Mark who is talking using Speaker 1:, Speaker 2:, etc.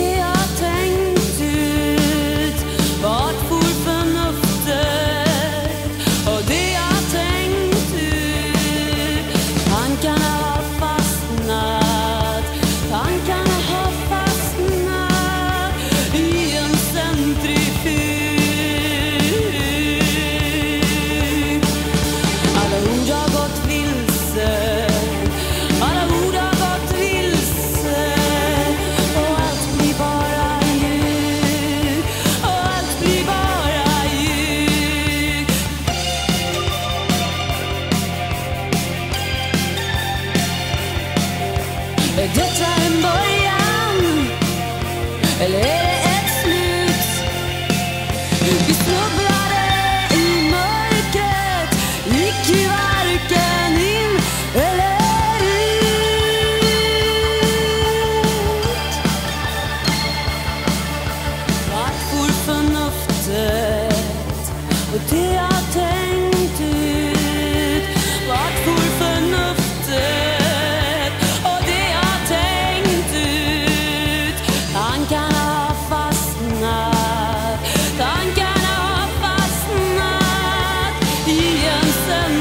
Speaker 1: see döttaren början eller ett? Vi snubblade i varken in eller ut. Vart for det